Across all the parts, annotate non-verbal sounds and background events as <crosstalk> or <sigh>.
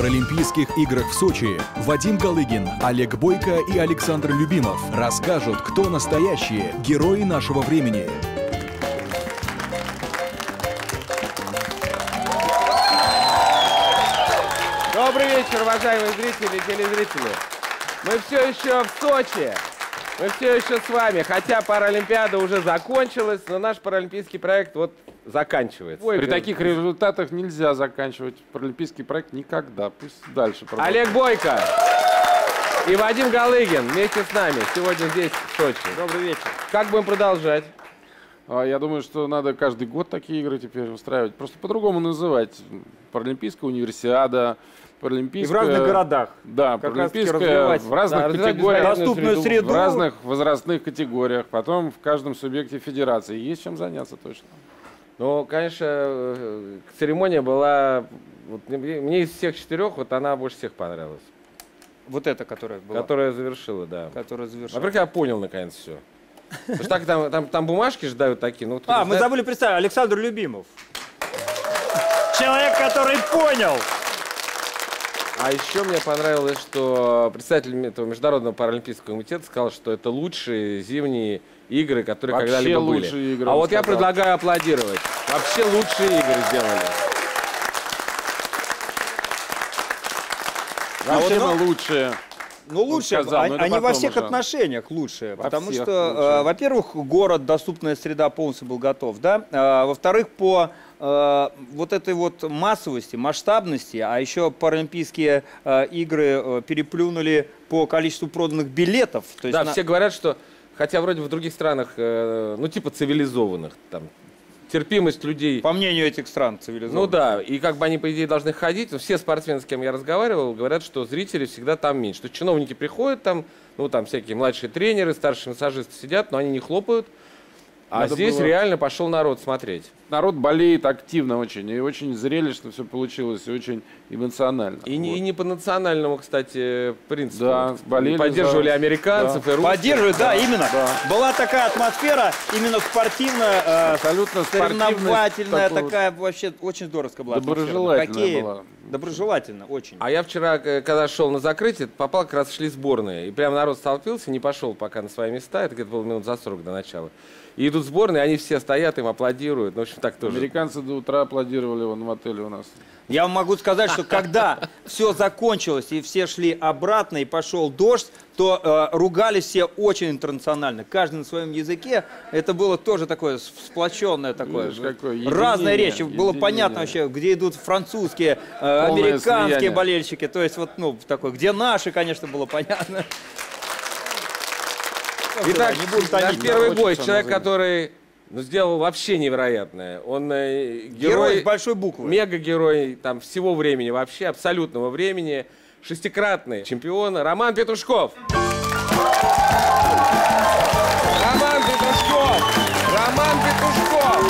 Паралимпийских играх в Сочи Вадим Галыгин, Олег Бойко и Александр Любимов расскажут, кто настоящие герои нашего времени. Добрый вечер, уважаемые зрители и телезрители. Мы все еще в Сочи. Мы все еще с вами, хотя Паралимпиада уже закончилась, но наш паралимпийский проект вот заканчивается. При таких результатах нельзя заканчивать паралимпийский проект никогда. Пусть дальше продолжит. Олег Бойко и Вадим Галыгин вместе с нами сегодня здесь, в Сочи. Добрый вечер. Как будем продолжать? А, Я думаю, что надо каждый год такие игры теперь устраивать. Просто по-другому называть. Паралимпийская универсиада, И паралимпийская... в разных городах. Да, Как паралимпийская в разных Да, категориях. Доступную среду. В разных возрастных категориях. Потом в каждом субъекте федерации. Есть чем заняться точно. Ну, конечно, э, церемония была... вот мне мне из всех четырех, вот она больше всех понравилась. Вот эта, которая была. Которая завершила, да. Которая завершила. Во-первых, я понял наконец все. Потому что так там, там, там бумажки же дают такие. Ну, А, мы знает- забыли представить. Александр Любимов. Человек, который понял. А еще мне понравилось, что представитель этого Международного паралимпийского комитета сказал, что это лучшие зимние игры, которые Вообще когда-либо были. лучшие игры, а вот я сказал. предлагаю аплодировать. Вообще лучшие игры сделали. А вот Вообще лучшие. Ну, лучше, сказал, а- но это они во всех уже. отношениях лучшие. Во потому всех что, лучше. э, во-первых, город, доступная среда полностью был готов, да. А, во-вторых, по э, вот этой вот массовости, масштабности, а еще паралимпийские э, игры э, переплюнули по количеству проданных билетов. То есть Да, на- все говорят, что, хотя вроде в других странах, э, ну типа цивилизованных, там, терпимость людей По мнению этих стран цивилизованных. Ну да, и как бы они, по идее, должны ходить. Все спортсмены, с кем я разговаривал, говорят, что зрителей всегда там меньше. То есть чиновники приходят там, ну там всякие младшие тренеры, старшие массажисты сидят, но они не хлопают. А Надо здесь было- реально пошел народ смотреть. Народ болеет активно очень. И очень зрелищно все получилось. И очень эмоционально. И, не, Вот. и не по национальному, кстати, принципу. Да, болели Поддерживали за- американцев да. и русских. Поддерживают, да, именно. да. Была такая атмосфера, именно спортивная, э, Абсолютно соревновательная, такая вообще очень здоровская была. атмосфера. Доброжелательная Хоккей. была. Доброжелательно, очень. А я вчера, когда шел на закрытие, попал, как раз шли сборные. И прям народ столпился, не пошел пока на свои места. Это где-то было минут за 40 до начала. И идут сборные, они все стоят, им аплодируют. Ну, в общем, так тоже. Американцы до утра аплодировали вон в отеле у нас. Я вам могу сказать, что когда все закончилось и все шли обратно и пошел дождь, то э, ругались все очень интернационально. Каждый на своем языке. Это было тоже такое сплоченное такое. Видишь, какое Разная единение, речь. Было единение. понятно вообще, где идут французские, э, Полное американские слияние. болельщики. То есть вот, ну, такое, где наши, конечно, было понятно. Итак, не будем наш первый бой. Человек, который ну, сделал вообще невероятное. Он э, Герой герой, с большой буквы. мега-герой там, всего времени, вообще абсолютного времени. Шестикратный чемпион Роман Петрушков. Роман Петрушков! Роман Петрушков!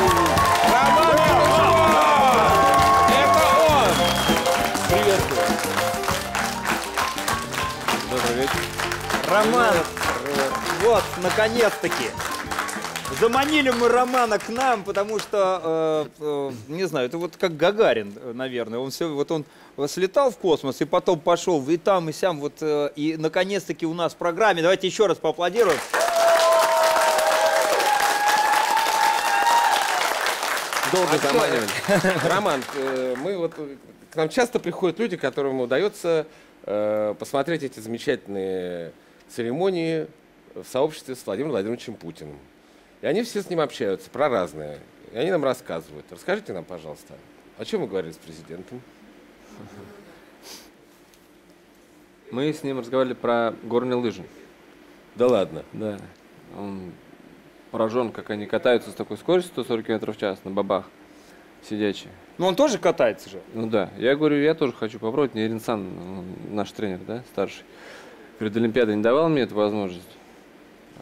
Роман Петрушков! Это он! Приветствую. Добрый вечер. Роман, вот, наконец-таки. Заманили мы Романа к нам, потому что, э, э, не знаю, это вот как Гагарин, э, наверное. Он все, вот он слетал в космос и потом пошел и там, и сям, вот, э, и наконец-таки у нас в программе. Давайте еще раз поаплодируем. Долго заманивали. Роман, э, мы вот э, к нам часто приходят люди, которым удается э, посмотреть эти замечательные церемонии в сообществе с Владимиром Владимировичем Путиным. И они все с ним общаются про разное. И они нам рассказывают. Расскажите нам, пожалуйста, о чем вы говорили с президентом? Мы с ним разговаривали про горные лыжи. Да ладно. Да. Он поражен, как они катаются с такой скоростью 140 км в час на бабах сидячие. Ну, он тоже катается же. Ну да. Я говорю, я тоже хочу попробовать. Мне Ринсан, он наш тренер, да, старший, перед Олимпиадой не давал мне эту возможность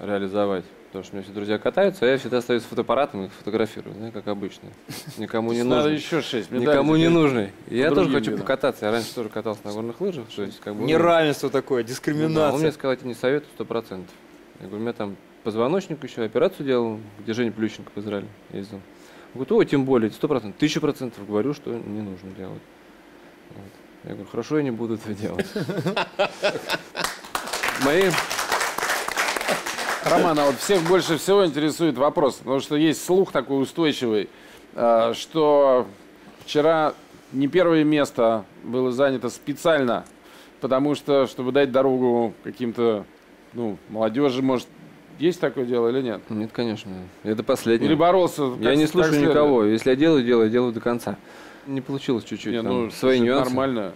реализовать. Потому что у меня все друзья катаются, а я всегда стою с фотоаппаратом и их фотографирую, знаешь, как обычно. Никому не нужно. еще шесть. Никому не. И Я тоже хочу покататься. Я раньше тоже катался на горных лыжах. То есть, как бы, ну, Неравенство такое, Ну дискриминация. он мне сказал, я тебе не советую, сто процентов. Я говорю, у меня там позвоночник еще, операцию делал, где Женя Плющенко в Израиле ездил. Говорит, ой, тем более, сто процентов, тысячу процентов говорю, что не нужно делать. Вот. Я говорю, хорошо, я не буду этого делать. <laughs> Мои Роман, а вот всех больше всего интересует вопрос, потому что есть слух такой устойчивый, э, что вчера не первое место было занято специально, потому что, чтобы дать дорогу каким-то, ну, молодежи, может, есть такое дело или нет? Нет, конечно. Это последнее. Или боролся? Я не слушаю никого. Если я делаю, делаю, делаю до конца. Не получилось чуть-чуть. Не, ну, свои нюансы. нормально.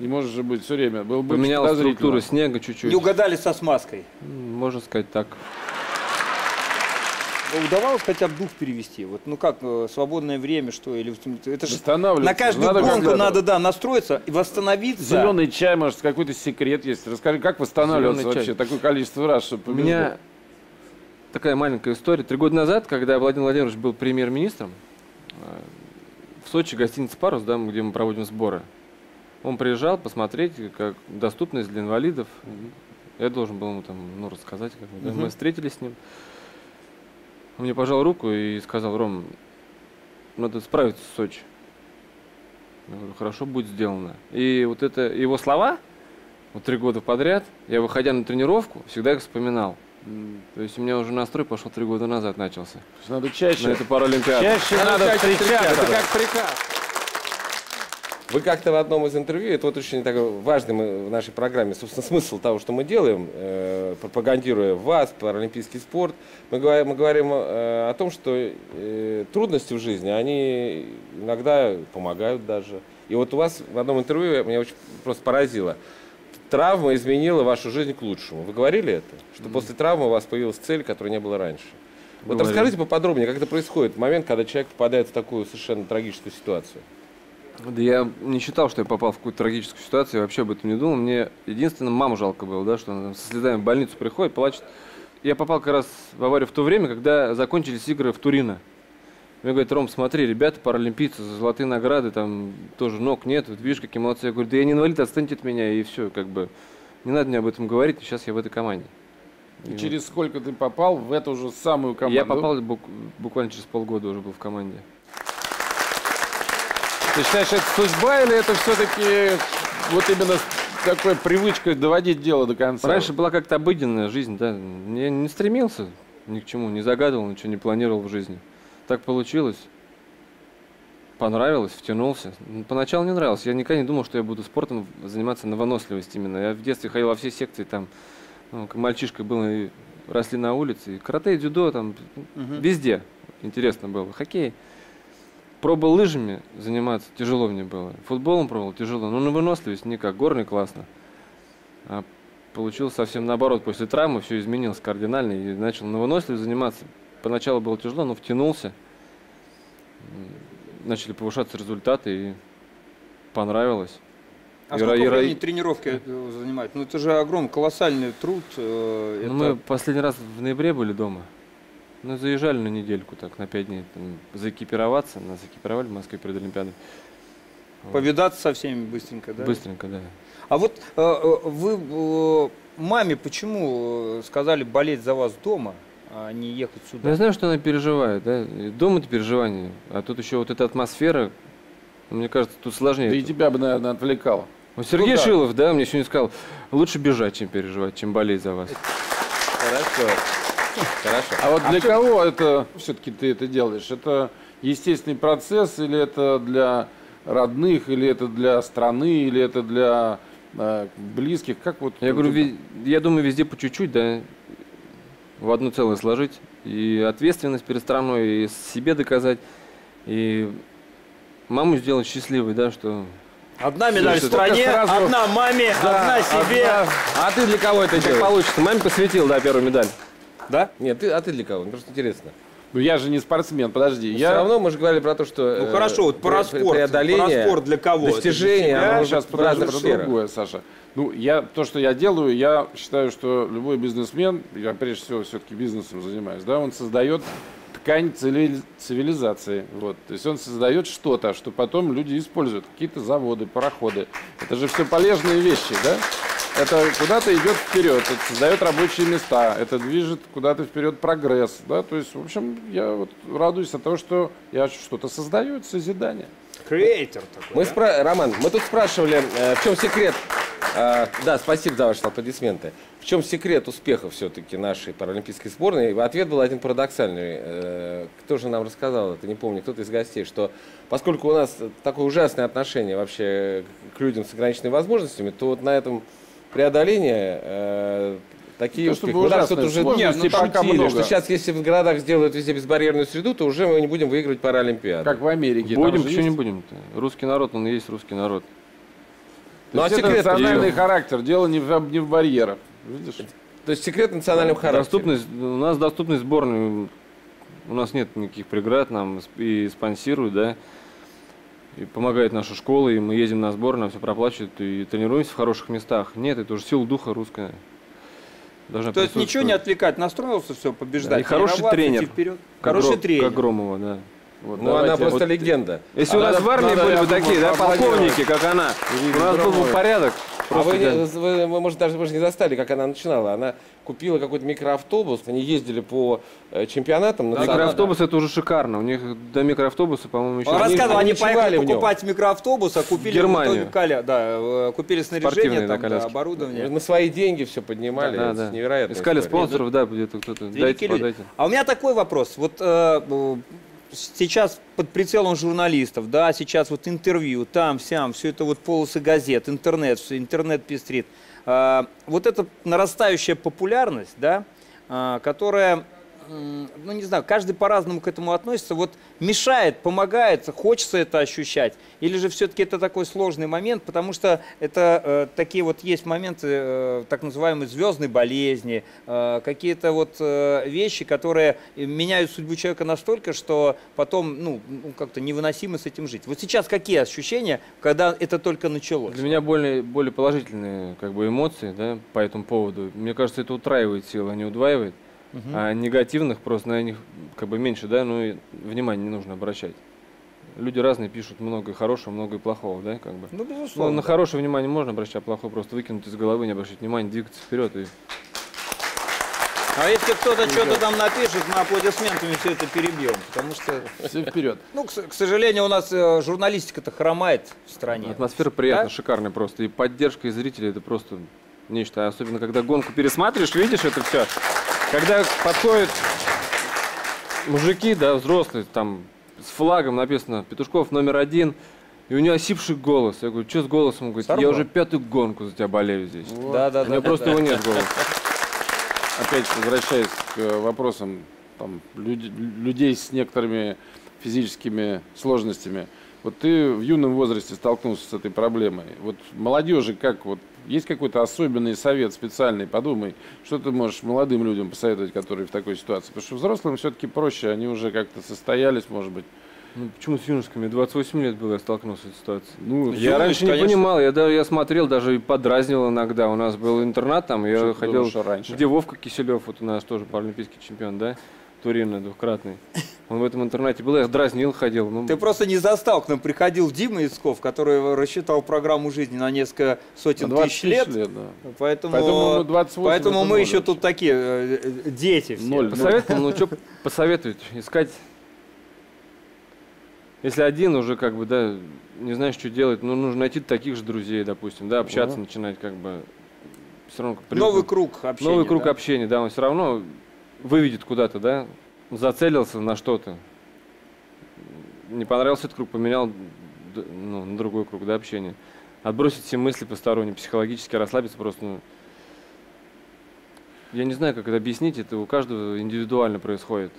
Не может же быть все время. Было бы Поменялась подозрительно. структура снега чуть-чуть. Не угадали со смазкой. Можно сказать так. Удавалось хотя бы дух перевести? Вот, ну как, э, свободное время, что? Или это же на каждую Надо гонку надо, да, настроиться и восстановиться. Зеленый чай, может, какой-то секрет есть. Расскажи, как восстанавливаться Зелёный чай. вообще такое количество раз, чтобы У меня такая маленькая история. Три года назад, когда Владимир Владимирович был премьер-министром, э, в Сочи гостиница «Парус», да, где мы проводим сборы, он приезжал посмотреть, как доступность для инвалидов. Я должен был ему там, ну, рассказать, как да. мы встретились с ним. Он мне пожал руку и сказал, Ром, надо справиться с Сочи. Я говорю, хорошо, будет сделано. И вот это его слова, вот три года подряд, я, выходя на тренировку, всегда их вспоминал. То есть у меня уже настрой пошел три года назад начался. Надо чаще. На эту паралимпиаду. Чаще надо чаще встречаться. Это как приказ. Вы как-то в одном из интервью, это вот очень такой важный в нашей программе, собственно, смысл того, что мы делаем, э, пропагандируя вас, паралимпийский спорт, мы говорим, мы говорим э, о том, что э, трудности в жизни, они иногда помогают даже. И вот у вас в одном интервью меня очень просто поразило. Травма изменила вашу жизнь к лучшему. Вы говорили это? Что после травмы у вас появилась цель, которой не было раньше. Вот Говорили. расскажите поподробнее, как это происходит в момент, когда человек попадает в такую совершенно трагическую ситуацию. Да я не считал, что я попал в какую-то трагическую ситуацию, я вообще об этом не думал. Мне единственное, маму жалко было, да, что она со слезами в больницу приходит, плачет. Я попал как раз в аварию в то время, когда закончились игры в Турино. Мне говорят, Ром, смотри, ребята, паралимпийцы, за золотые награды, там тоже ног нет, вот видишь, какие молодцы. Я говорю, да я не инвалид, отстаньте от меня, и все, как бы. Не надо мне об этом говорить, сейчас я в этой команде. И через сколько ты попал в эту же самую команду? Я попал бук- буквально через полгода уже был в команде. Ты считаешь, это судьба или это все-таки вот именно такая привычка доводить дело до конца? Раньше была как-то обыденная жизнь, да. Я не стремился ни к чему, не загадывал, ничего не планировал в жизни. Так получилось. Понравилось, втянулся. Ну, Поначалу не нравилось. Я никогда не думал, что я буду спортом заниматься на выносливость именно. Я в детстве ходил во все секции, там, ну, как мальчишка был, и росли на улице. И карате, и дзюдо, там, везде интересно было. Хоккей. Пробовал лыжами заниматься, тяжело мне было. Футболом пробовал, тяжело. Но на выносливость никак, горный классно. А получилось совсем наоборот. После травмы все изменилось кардинально и начал на выносливость заниматься. Поначалу было тяжело, но втянулся. Начали повышаться результаты и понравилось. А сколько ра- и ра- времени тренировки э, занимают? Ну это же огромный, колоссальный труд. э, Ну, это- мы последний раз в ноябре были дома. Ну, заезжали на недельку, так, на пять дней. Там, заэкипироваться. Нас экипировали в Москве перед Олимпиадой. Вот. Повидаться со всеми быстренько, да? Быстренько, да. А вот э, э, вы э, маме почему э, сказали болеть за вас дома, а не ехать Ну, сюда? я знаю, что она переживает, да. Дома это переживание. А тут еще вот эта атмосфера, мне кажется, тут сложнее. Да и тебя бы, наверное, отвлекало. Вот Сергей Ну да. Шилов, да, мне сегодня сказал, лучше бежать, чем переживать, чем болеть за вас. Хорошо. Хорошо. А вот для кого это все-таки ты это делаешь? Это естественный процесс или это для родных, или это для страны, или это для э, близких? Как вот? Я говорю, ви- я думаю, везде по чуть-чуть, да, в одно целое сложить. И ответственность перед страной, и себе доказать, и маму сделать счастливой, да, что... Одна медаль Слушай, стране, сразу- одна маме, одна себе. А ты для кого это Как делаешь? получится, маме посвятил, да, первую медаль. Да? Нет, ты, а ты для кого? Мне просто интересно. Ну я же не спортсмен, подожди. Все я равно мы же говорили про то, что Ну э, хорошо, вот пре- параспорт. преодоление, Параспорт для кого? Достижение, себя? оно Я сейчас подожди про другое, Саша. Ну, я, то, что я делаю, я считаю, что любой бизнесмен, я прежде всего все-таки бизнесом занимаюсь, да, он создает ткань цивили- цивилизации. Вот. То есть он создает что-то, что потом люди используют. Какие-то заводы, пароходы. Это же все полезные вещи, да? Это куда-то идет вперед, это создает рабочие места, это движет куда-то вперед прогресс, да, то есть, в общем, я вот радуюсь от того, что я что-то создаю, это созидание. Креатор такой. Мы да? спра- Роман, мы тут спрашивали, э, в чем секрет. Э, да, спасибо за ваши аплодисменты. В чем секрет успеха все-таки нашей паралимпийской сборной? И Ответ был один парадоксальный. Э, кто же нам рассказал это, не помню, кто-то из гостей, что поскольку у нас такое ужасное отношение вообще к людям с ограниченными возможностями, то вот на этом преодолении э, такие то, успехи. чтобы Мы так ужасное, тут уже нет, ну, пока шутили, много. что сейчас, если в городах сделают везде безбарьерную среду, то уже мы не будем выигрывать Паралимпиаду. Как в Америке. Будем, почему не есть- будем-то? Русский народ, он и есть русский народ. Ну, а это секрет национальный в характер, дело не в, не в барьерах. Видишь? То есть секрет национального характера. Доступность, у нас доступность сборной, у нас нет никаких преград, нам и спонсируют, да, и помогает наша школа, и мы едем на сбор, нам все проплачивают, и тренируемся в хороших местах. Нет, это уже сила духа русская. Должна То есть ничего не отвлекать, настроился, все, побеждать. Да, и хороший тренер. вперед. Как Хороший Гро- тренер. Как Громова, да. Вот, Ну, она просто Вот легенда. Если А у нас надо- в армии надо, были бы думаю, такие, да, полковники, как она, у нас был бы порядок. А вы, да. вы, вы, может, даже вы же не застали, как она начинала. Она купила какой-то микроавтобус, они ездили по э, чемпионатам. национальным. Микроавтобус это уже шикарно. У них до микроавтобуса, по-моему, еще Он Они- рассказывал, они они поехали в нем. покупать микроавтобус, а купили Германию. коля- да, э, купили снаряжение, да, там, да, оборудование. На свои деньги все поднимали. Да, да. невероятно. Искали спонсоров, да, где-то кто-то. Дайте, люди. подайте. А у меня такой вопрос. Вот э, сейчас под прицелом журналистов, да, сейчас вот интервью, там, сям, все это вот полосы газет, интернет, всё, интернет пестрит. Э, вот эта нарастающая популярность, да, э, которая, ну не знаю, каждый по-разному к этому относится, вот мешает, помогает, хочется это ощущать, или же все-таки это такой сложный момент, потому что это э, такие вот есть моменты э, так называемой звездной болезни, э, какие-то вот э, вещи, которые меняют судьбу человека настолько, что потом, ну, ну, как-то невыносимо с этим жить. Вот сейчас какие ощущения, когда это только началось? Для меня более, более положительные как бы, эмоции да, по этому поводу. Мне кажется, это утраивает силы, а не удваивает. А негативных просто на них как бы меньше, да, ну и внимания не нужно обращать. Люди разные пишут много и хорошего, много и плохого, да, как бы. Ну, Ну, безусловно. на хорошее внимание можно обращать, а плохое просто выкинуть из головы, не обращать внимания, двигаться вперед и А если кто-то что-то там напишет, мы аплодисментами все это перебьем, потому что, Все вперед. ну, к, к сожалению, у нас э, журналистика-то хромает в стране. Атмосфера приятная, Да? шикарная просто. И поддержка и зрителей это просто нечто. Особенно когда гонку пересматриваешь, видишь это все. Когда подходят мужики, да, взрослые, там с флагом написано Петушков номер один, и у него осипший голос. Я говорю, что с голосом? Он говорит, я Сорвал. уже пятую гонку за тебя болею здесь. Да, да, У него просто его нет голоса. Опять возвращаясь к э, вопросам там, люд- людей с некоторыми физическими сложностями. Вот ты в юном возрасте столкнулся с этой проблемой. Вот молодежи как вот есть какой-то особенный совет специальный? Подумай, что ты можешь молодым людям посоветовать, которые в такой ситуации? Потому что взрослым все-таки проще, они уже как-то состоялись, может быть. Ну, почему с юношескими? 28 лет было, я столкнулся с этой ситуацией. Ну, Я Юность, раньше не конечно. понимал, я, да, я смотрел, даже и подразнил иногда. У нас был интернат там, я Что ты ходил, что раньше? где Вовка Киселев, вот у нас тоже паралимпийский чемпион, да, Турина двухкратный. Он в этом интернате был, я дразнил, ходил. Ну, Ты просто не застал, к нам приходил Дима Исков, который рассчитал программу жизни на несколько сотен на 20 тысяч лет. да. Поэтому, Поэтому мы 28 поэтому это мы еще тут такие э, э, дети все. Ноль. Посоветовал, ну что <laughs> посоветовать? Искать, если один уже как бы, да, не знаешь, что делать, ну нужно найти таких же друзей, допустим, да, общаться, Ну. начинать как бы, все равно. Новый круг общения. Новый круг да? общения, да, он все равно выведет куда-то, да, зацелился на что-то. Не понравился этот круг, поменял ну, на другой круг да, общения. Отбросить все мысли посторонние, психологически расслабиться просто. Ну, я не знаю, как это объяснить, это у каждого индивидуально происходит.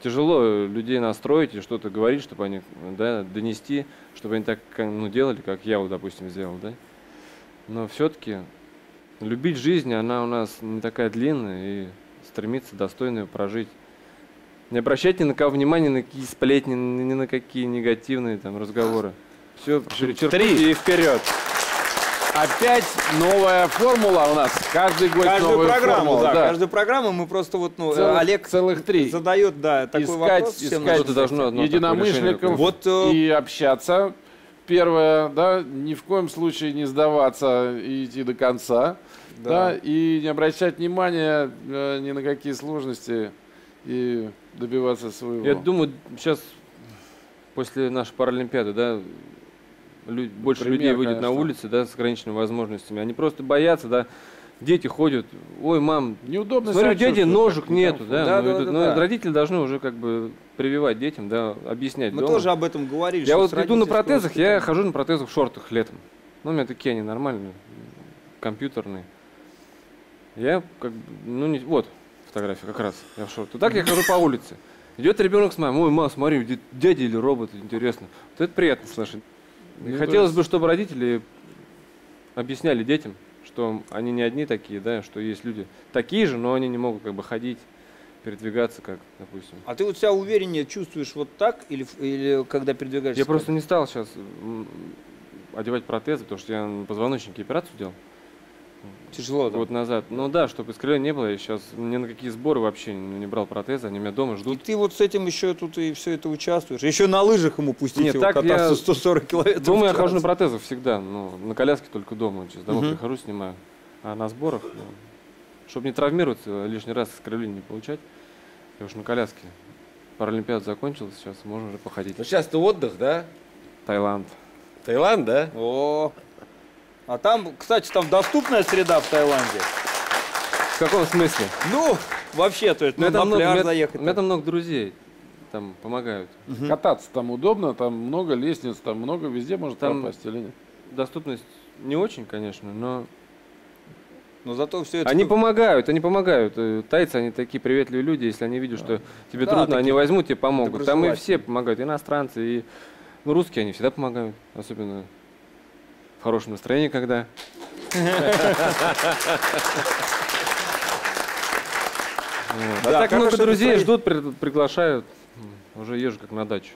Тяжело людей настроить и что-то говорить, чтобы они да, донести, чтобы они так ну, делали, как я, вот, допустим, сделал, да. Но все-таки любить жизнь, она у нас не такая длинная, и стремиться достойно прожить. Не обращать ни на кого внимания, ни на какие сплетни, ни на какие негативные там разговоры. Все перечеркните и вперед. Опять новая формула у нас. Каждый год Каждую новая программу, формула. да, да. каждую программу мы просто вот, ну, Целых- Олег целых три. задает, да, такой Искать- вопрос всем искать должно одно единомышленников Вот, э, и общаться. Первое, да, ни в коем случае не сдаваться и идти до конца. Да. и не обращать внимания э, ни на какие сложности и добиваться своего. Я думаю, сейчас после нашей Паралимпиады, да, лю- больше Пример, людей выйдет на конечно. улицы, да, с ограниченными возможностями. Они просто боятся, да, дети ходят, ой, мам, Неудобно смотрю, чувствуют, ножек нету, да, Да, ну, да, да, ну, да. родители должны уже как бы прививать детям, да, объяснять Мы дома. тоже об этом говорили. Я вот иду на протезах, я хожу на протезах в шортах летом. Ну, у меня такие они нормальные, компьютерные. Я как бы, ну, не, вот фотография как раз, я в шортах. Так я хожу по улице. Идет ребенок с мамой, ой, мам, смотри, дя- дядя или робот, интересно. Вот это приятно слышать. Ну, хотелось бы, чтобы родители объясняли детям, что они не одни такие, да, что есть люди такие же, но они не могут как бы ходить, передвигаться, как, допустим. А ты вот себя увереннее чувствуешь вот так или, или когда передвигаешься? Я просто не стал сейчас одевать протезы, потому что я на позвоночнике операцию делал тяжело. да? год назад. Ну да, чтобы искривления не было, я сейчас ни на какие сборы вообще не, брал протезы, они меня дома И ждут. ты вот с этим еще тут и все это участвуешь. Еще на лыжах ему пустить Нет, его так кататься я- 140 километров. Дома я хожу на протезах всегда, ну, на коляске только дома. Сейчас домой Мгм. прихожу, снимаю. А на сборах, ну, чтобы не травмироваться, лишний раз искривление не получать, я уж на коляске. Паралимпиада закончилась, сейчас можно уже походить. Ну сейчас-то отдых, да? Таиланд. Таиланд, да? О, а там, кстати, там доступная среда в Таиланде. В каком смысле? Ну, вообще, то есть, Ну, ну, там на много- пляж меня- заехать. У меня там много друзей, там помогают. Кататься там удобно, там много лестниц, там много, везде может Там- попасть или нет? Доступность не очень, конечно, но Но зато все это... Они помогают, они помогают. Э, Тайцы, они такие приветливые люди, если они видят, что тебе Да, трудно, они такие возьмут, тебе помогут. Там и все помогают, иностранцы, и ну, русские, они всегда помогают, особенно в хорошем настроении, когда. А так много друзей ждут, при- приглашают. Уже езжу как на дачу.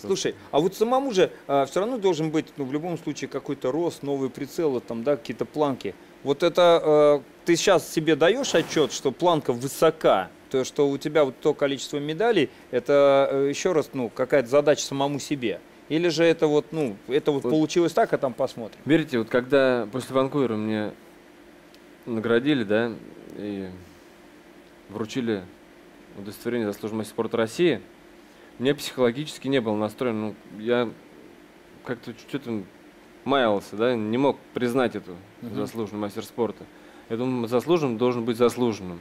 Слушай, а вот самому же все равно должен быть, ну, в любом случае, какой-то рост, новые прицелы, там, да, какие-то планки. Вот это э, ты сейчас себе даешь отчет, что планка высока, то, что у тебя вот то количество медалей, это э, еще раз, ну, какая-то задача самому себе. Или же это вот, ну, это вот Вот. получилось так, а там посмотрим. Верите, вот когда после Ванкувера мне наградили, да, и вручили удостоверение заслуженного спорта России, мне психологически не был настроен, ну, я как-то что-то маялся, да, не мог признать эту заслуженный мастер спорта. Я думаю, заслуженным должен быть заслуженным.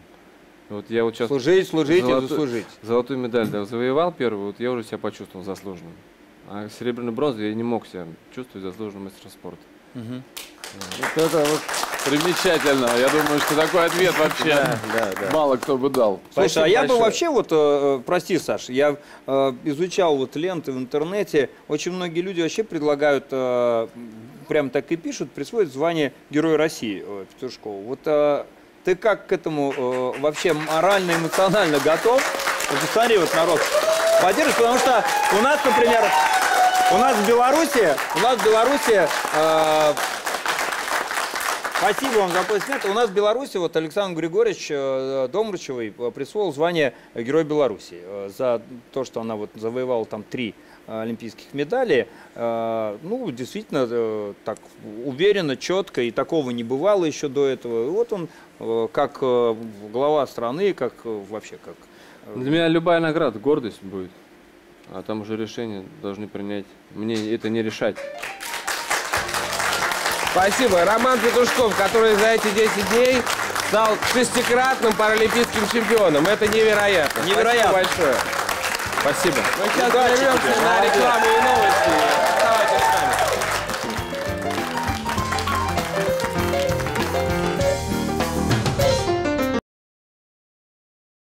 Вот я вот сейчас Служить, служить и Золотой- заслужить. золотую медаль да, завоевал первую, вот я уже себя почувствовал заслуженным. А серебряный бронзу я не мог себя чувствовать заслуженным мастером спорта. Мгм. Вот это вот примечательно. Я думаю, что такой ответ вообще Да, да. мало кто бы дал. Слушай, а я бы вообще вот, э, прости, Саш, я э, изучал вот ленты в интернете, очень многие люди вообще предлагают, э, прям так и пишут, присвоить звание Героя России э, Петушкову. Вот э, ты как к этому э, вообще морально, эмоционально готов? Вот посмотри, вот народ поддерживает, потому что у нас, например, у нас в Беларуси, у нас в Беларуси э, Спасибо вам за аплодисменты. У нас в Беларуси вот Александр Григорьевич э, Домрачевый присвоил звание Герой Беларуси э, за то, что она вот завоевала там три э, олимпийских медали. Э, Ну, действительно, э, так уверенно, четко, и такого не бывало еще до этого. И вот он, как глава страны, как вообще, как... Для меня любая награда гордость будет. А там уже решение должны принять. Мне это не решать. Спасибо. Роман Петушков, который за эти 10 дней стал шестикратным паралимпийским чемпионом. Это невероятно. Невероятно. Спасибо большое. Спасибо. Мы сейчас Удачи прервемся тебе. на рекламу и новости.